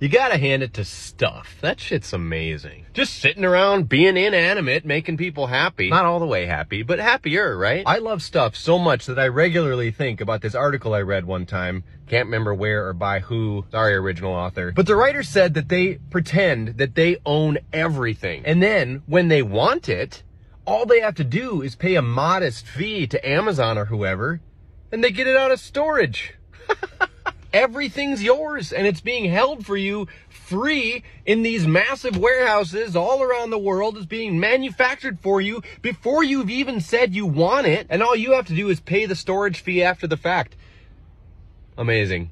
You gotta hand it to stuff. That shit's amazing. Just sitting around being inanimate, making people happy. Not all the way happy, but happier, right? I love stuff so much that I regularly think about this article I read one time. Can't remember where or by who. Sorry, original author. But the writer said that they pretend that they own everything. And then when they want it, all they have to do is pay a modest fee to Amazon or whoever, and they get it out of storage. Everything's yours and it's being held for you free in these massive warehouses all around the world. It's being manufactured for you before you've even said you want it. And all you have to do is pay the storage fee after the fact. Amazing.